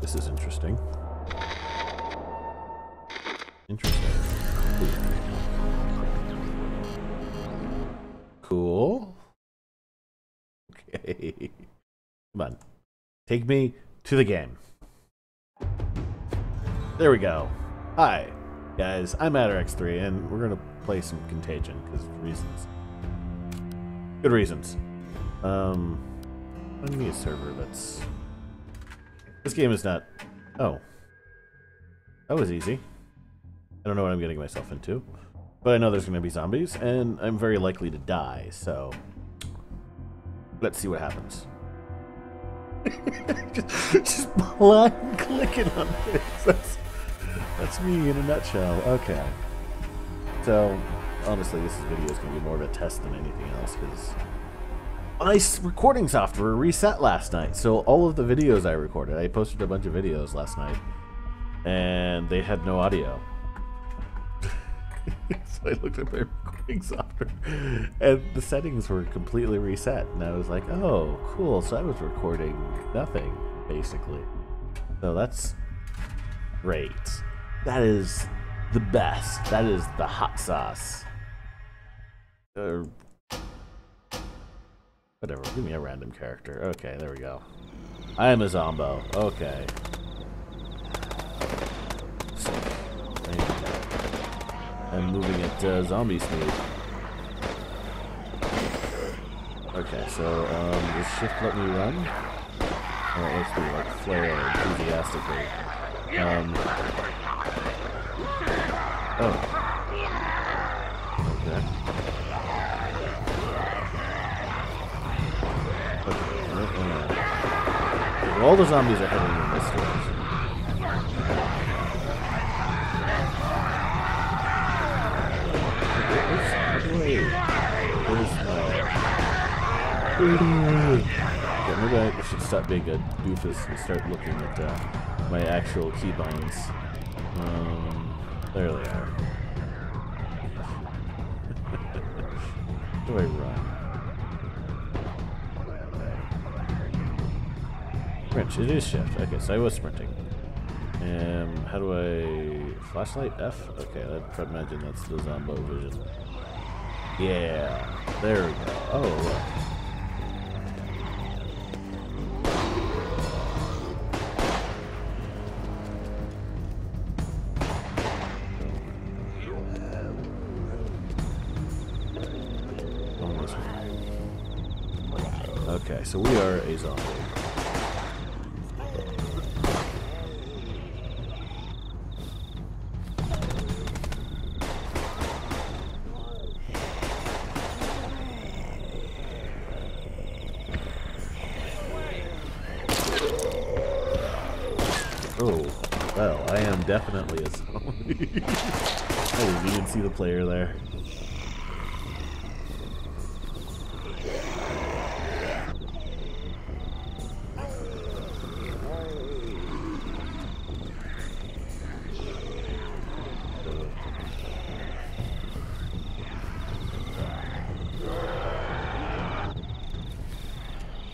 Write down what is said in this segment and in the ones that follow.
This is interesting. Interesting. Cool. Okay. Come on. Take me to the game. There we go. Hi, guys. I'm AdderX3, and we're going to play some Contagion because reasons. Good reasons. Um, find me a server that's... This game is not... Oh. That was easy. I don't know what I'm getting myself into. But I know there's going to be zombies, and I'm very likely to die, so... Let's see what happens. just, just blind clicking on things. That's, that's me in a nutshell. Okay. So, honestly, this video is going to be more of a test than anything else, because my recording software reset last night. So all of the videos I recorded, I posted a bunch of videos last night, and they had no audio. so I looked at my recording software, and the settings were completely reset. And I was like, "Oh, cool!" So I was recording nothing, basically. So that's great. That is the best. That is the hot sauce. Uh, whatever. Give me a random character. Okay, there we go. I am a zombo. Okay. I'm moving at uh, zombie speed. Okay, so um, does shift let me run? Alright, let's do like flare enthusiastically. Um, oh. All the zombies are heading in this direction. Yeah, maybe I should stop being a doofus and start looking at uh, my actual keybinds. Um, there they are. do I run? Sprint. It is shift. Okay, so I was sprinting. Um, how do I... Flashlight? F? Okay, I imagine that's the Zombo vision. Yeah, there we go. Oh, look. Okay, so we are a zombie. Oh, well, I am definitely a zombie. I didn't even see the player there.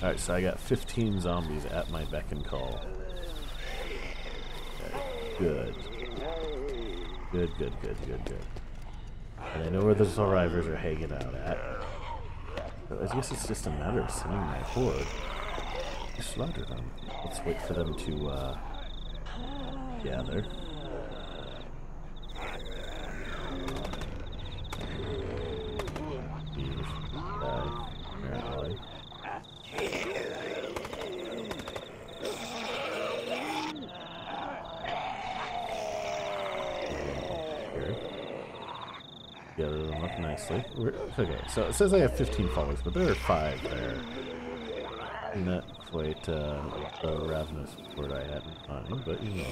Alright, so I got 15 zombies at my beck and call. Good. Good, good, good, good, good. And I know where the survivors are hanging out at. But I guess it's just a matter of sending my horde to slaughter them. Let's wait for them to, uh. Gather We're, okay, so it says I have 15 followers, but there are five there. Not quite uh, the ravenous word I had in mind, but you know,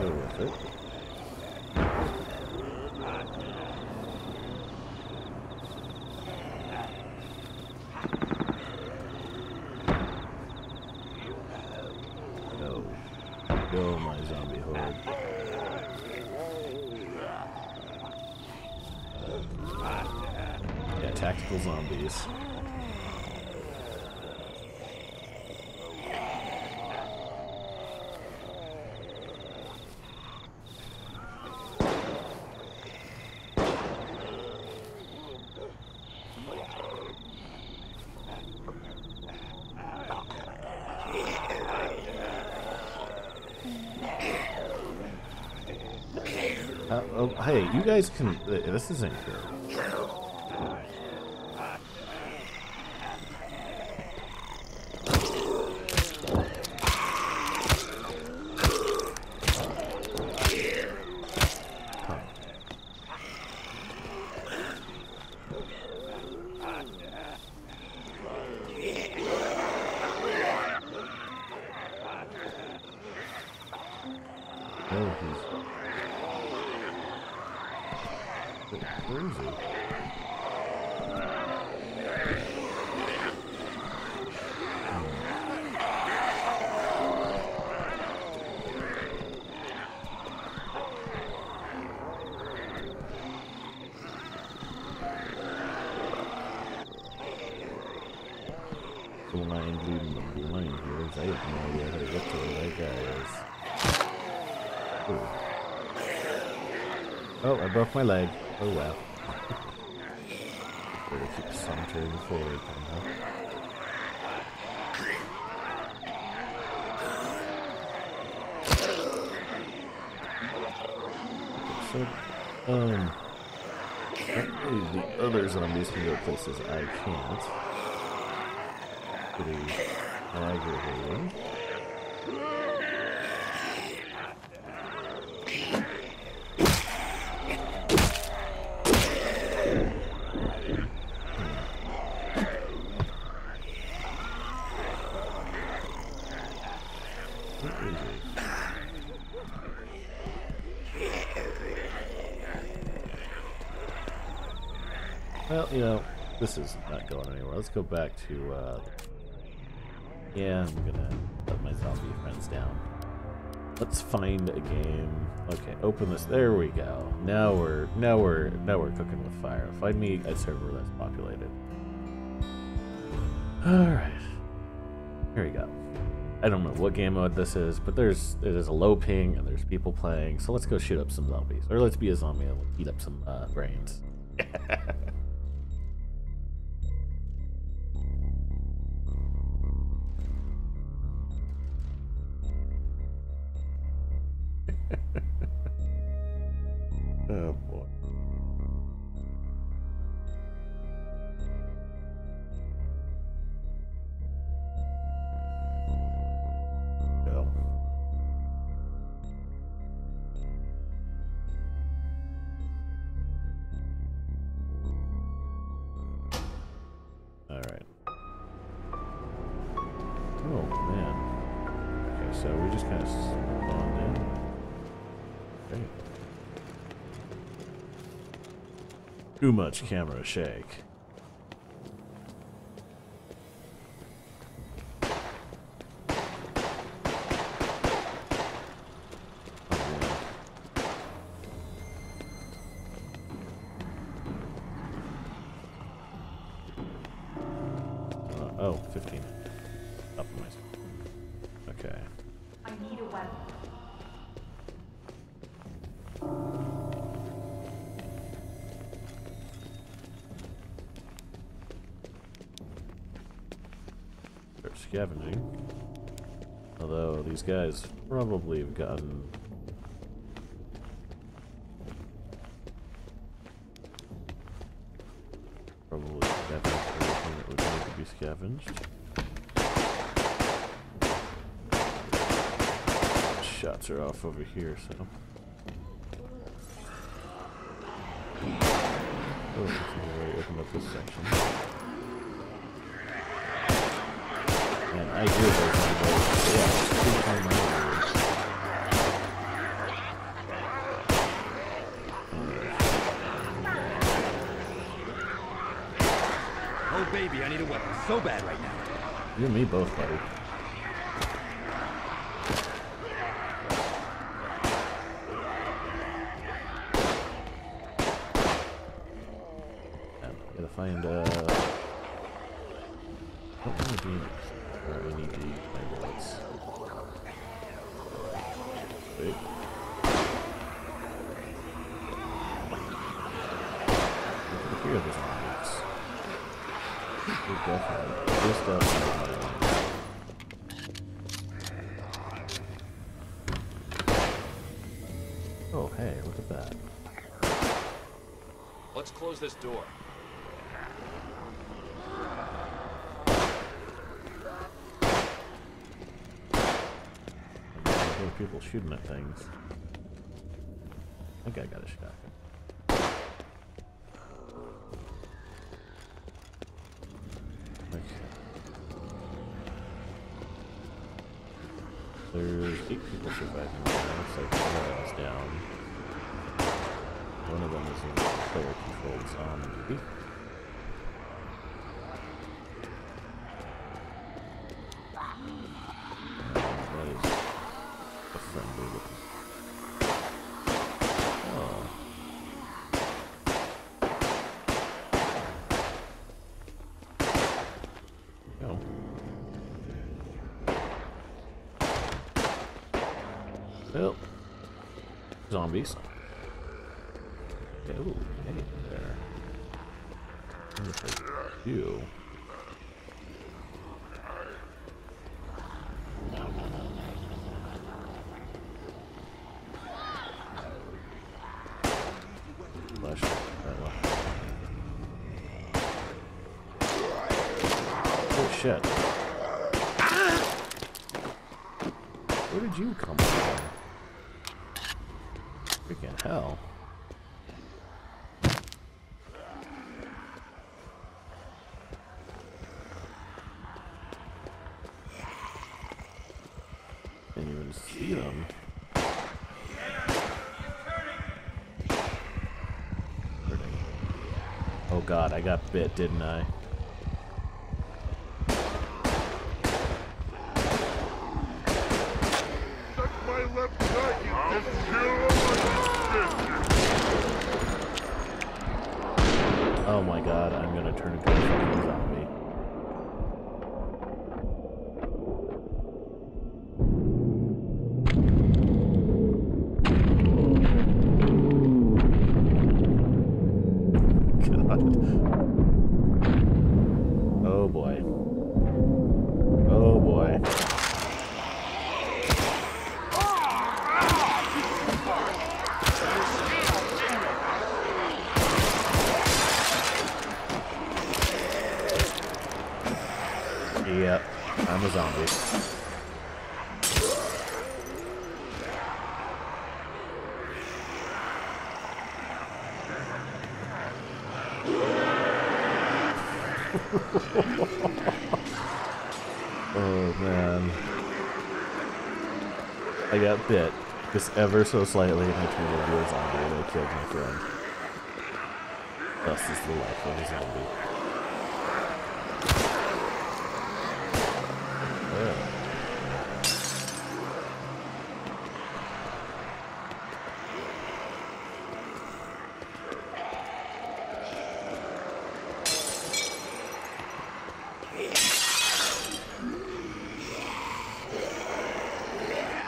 go with it. Go. Go, my zombie horde. Yeah, tactical zombies. Uh, oh, hey, you guys can. This isn't good. Oh, he's. Where is he? Blind leading blind here. I have no idea how to get to where that guy is. Ooh. Oh, I broke my leg. Oh well. Better keep sauntering forward somehow. So, um, the other zombies can go places I can't. Pretty? Well, you know, this is not going anywhere. Let's go back to, uh... Yeah, I'm gonna let my zombie friends down. Let's find a game. Okay, open this. There we go. Now we're now we're now we're cooking with fire. Find me a server that's populated. All right. Here we go. I don't know what game mode this is, but there's it is a low ping and there's people playing. So let's go shoot up some zombies, or let's be a zombie and eat up some uh, brains. kind of spawned in. Okay. Too much camera shake. Guys probably have gotten. Probably everything that would need to be scavenged. Shots are off over here, so. Oh, this is where I opened up this section. Man, I hear those numbers. Yeah, it's pretty far my ears. Oh baby, I need a weapon so bad right now. You and me both, buddy. Yeah, gotta find, uh... What kind of demons? Or I need to use my bullets. Wait. Look at the fear of this zombies. We're definitely, just definitely. Oh, hey, look at that. Let's close this door. There are people shooting at things. I think I got a shotgun. Okay. People surviving. now. Looks like one of them's down. One of them is in player-controlled zombie. That is a friendly looking. Oh. Go. Well, zombies. Oh, hey there. You. Oh shit. Where did you come from? Freaking hell. Didn't even see them. Oh god, I got bit, didn't I? Oh my god, I'm gonna turn into a zombie. God. Oh boy. Oh boy. Yep, I'm a zombie. oh man. I got bit just ever so slightly and I turned into a zombie and I killed my friend. Thus is the life of a zombie. Yeah.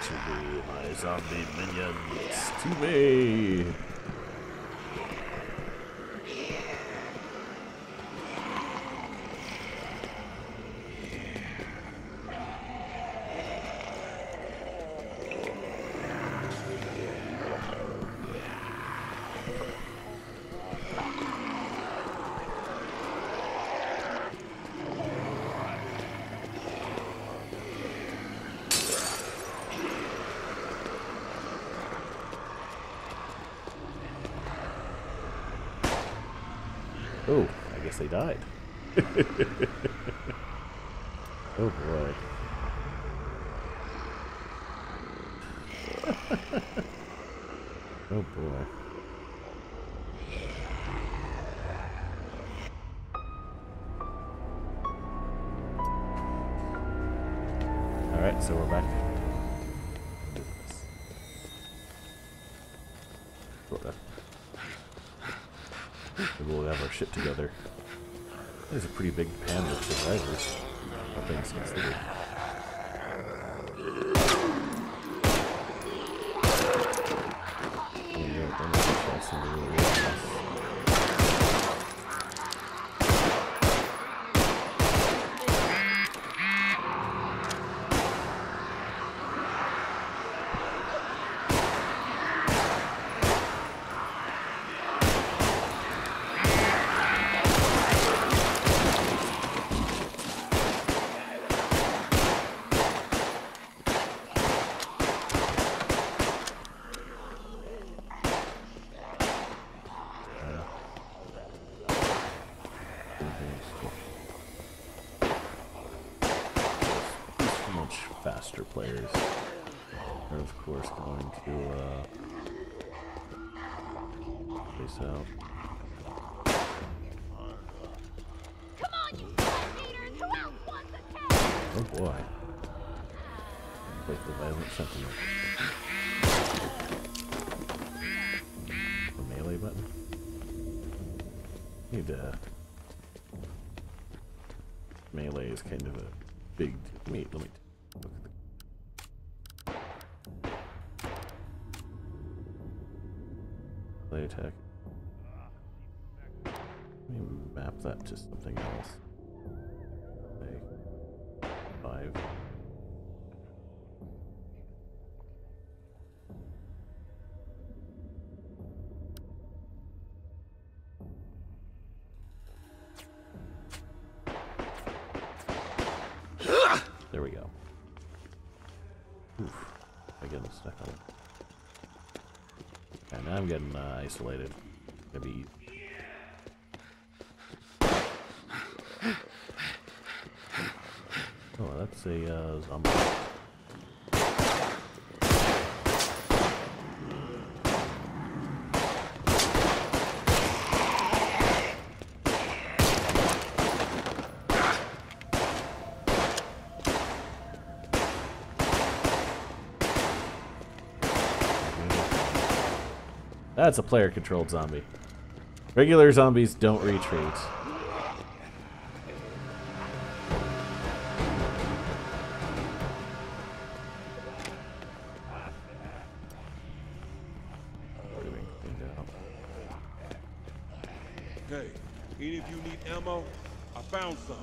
To be my zombie minions. To me. Oh, I guess they died. oh boy. oh boy. Players are of course going to uh, face out. Come on, you gladiators! Who else wants a test? Oh boy. Like the violent sentiment. The melee button. Need to. Melee is kind of a big. Let me let me look at attack. Let me map that to something else. Say five. Isolated. Gonna be Oh, that's a uh, zombie. That's a player controlled zombie. Regular zombies don't retreat. Hey, any of you need ammo? I found some.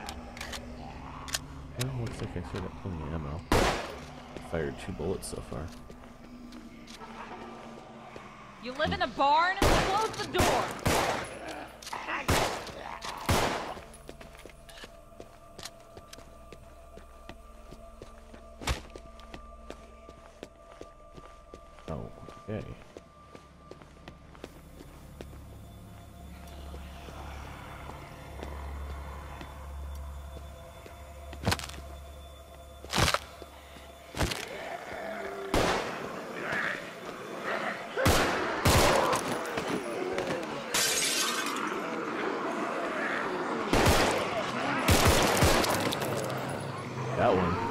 Looks like I still got plenty of ammo. Fired two bullets so far. Live in a barn? And close the door! Oh, okay. That one.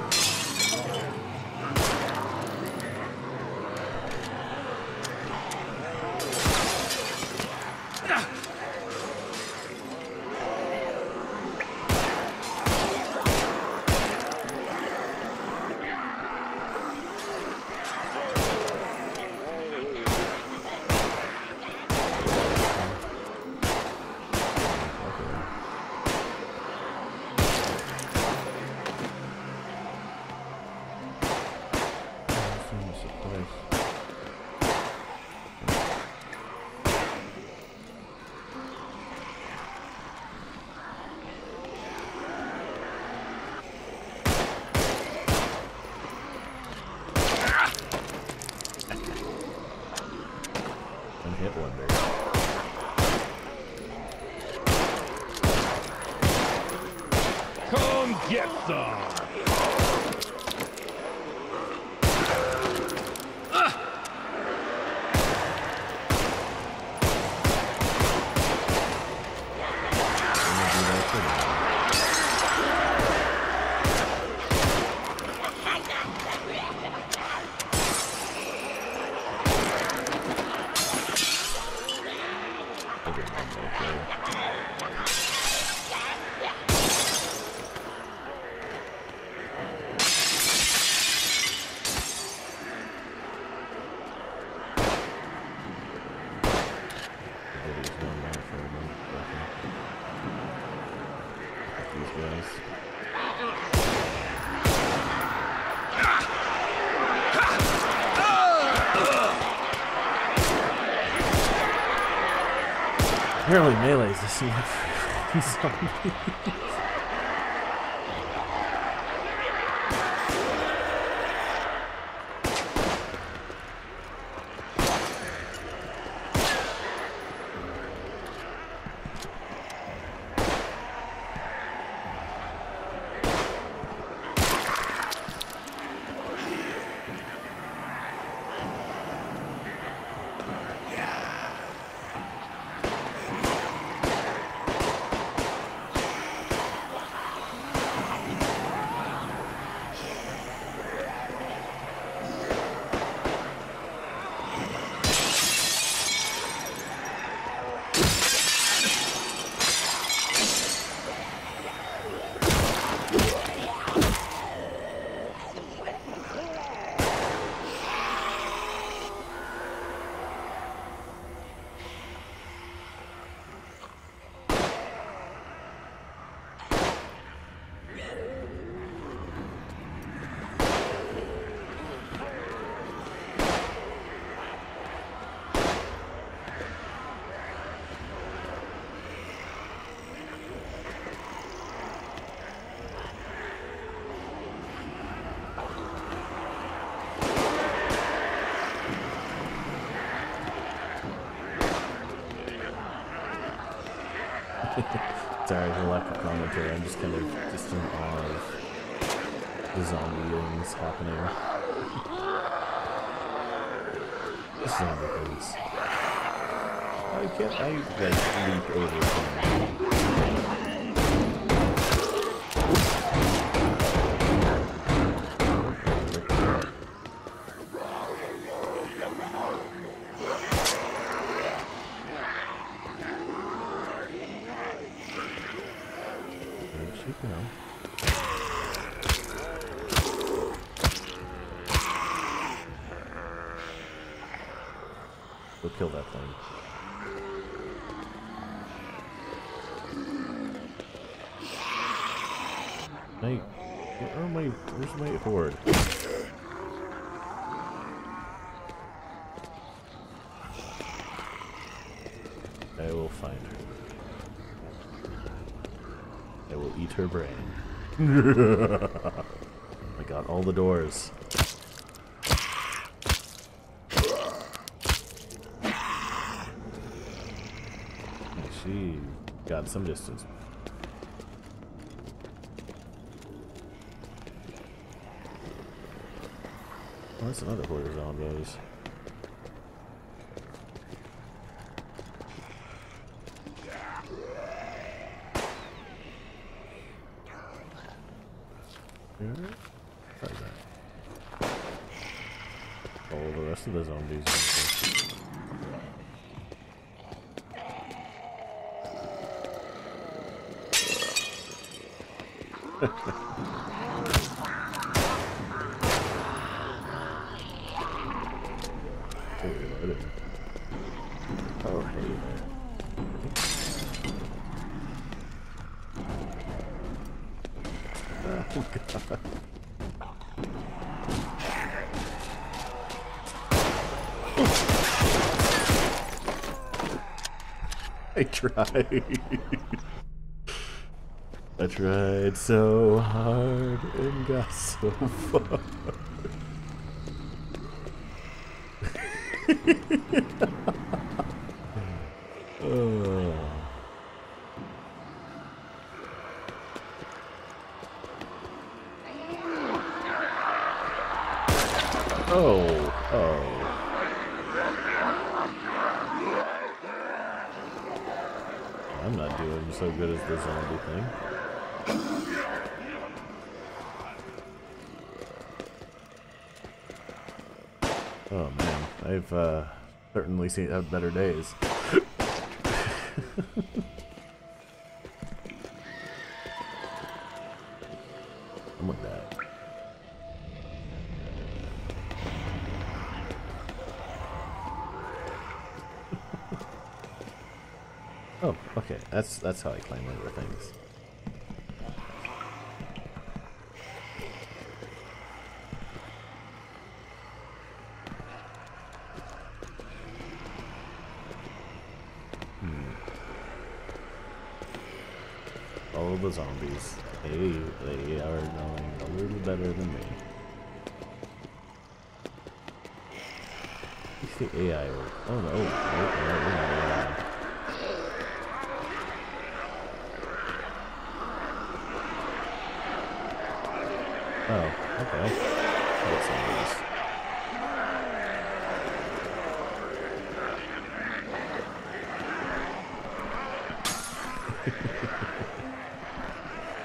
Hit wonder. Come get some! I'm gonna do that for now. Okay, okay. Everybody's going down for a moment, definitely. These guys. Apparently melee's the scene for zombies. Commentary. I'm just kind of just in awe of the zombie things happening. zombie things. I can't. I like leap over things. Where'd she go? Go kill that thing. Hey, where are my, where's my horde? I will find her. I will eat her brain. I got all the doors. She got some distance. Oh, that's another horde of zombies. That? All the rest of the zombies. are here. Oh, reloaded. Oh, hey there. Oh, God. I tried. I tried so hard and got so far. oh. Oh, oh. I'm not doing so good as the zombie thing. Oh man, I've uh, certainly seen had better days. I'm with that. Oh, okay. That's that's how I climb over things. All the zombies. They they are knowing a little better than me. At least the AI will. Oh no! Nope, no, we're not Oh, okay. Get some of these.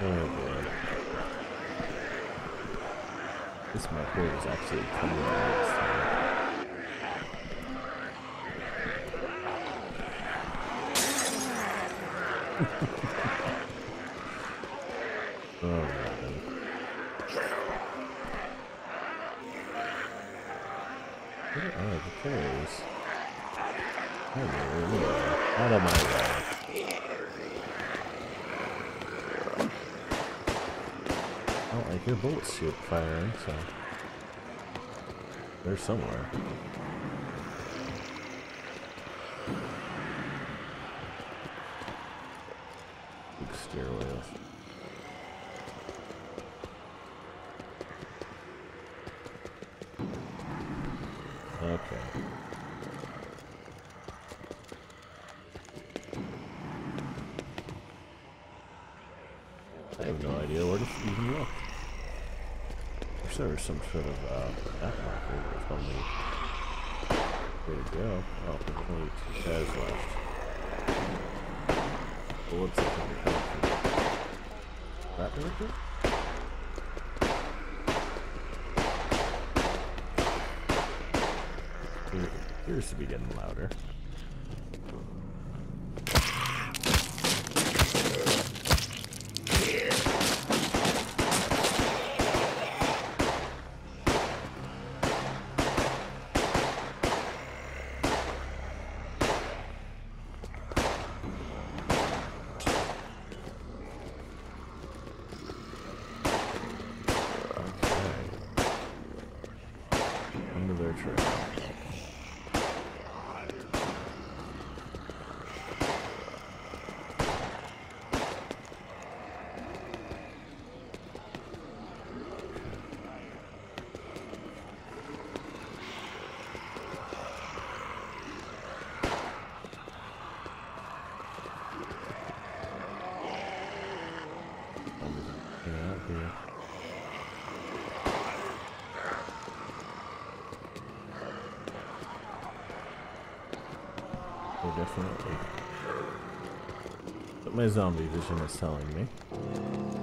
oh boy. This map here is actually coming out. so- Oh, man. Where are players? Hello, out of my way. Oh, I hear bullets shoot firing, so they're somewhere. getting louder. people definitely. But my zombie vision is telling me.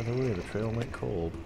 By the way, the trail went cold.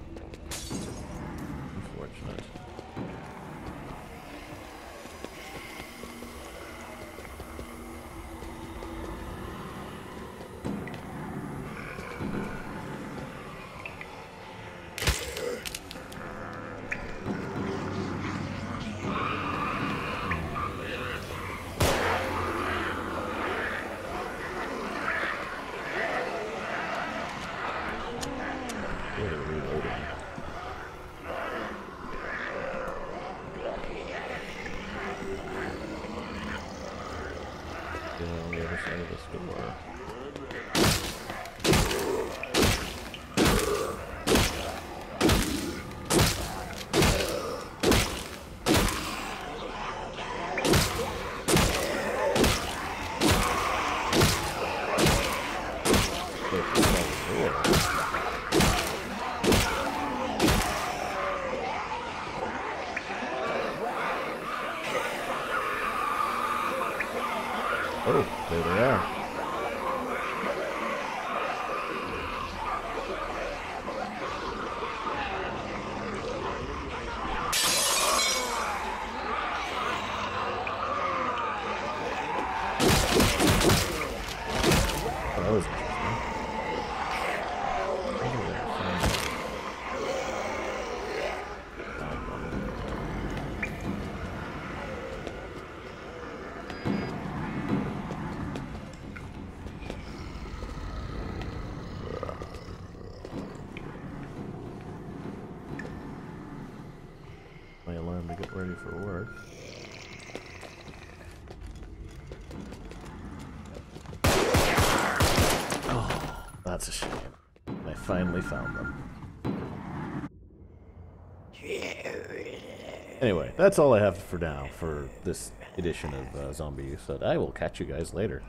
Anyway, that's all I have for now for this edition of uh, Zombie Youth. So I will catch you guys later.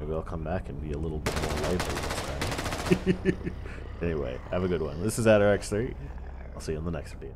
Maybe I'll come back and be a little bit more lively this time. anyway, have a good one. This is AdderX3. I'll see you in the next video.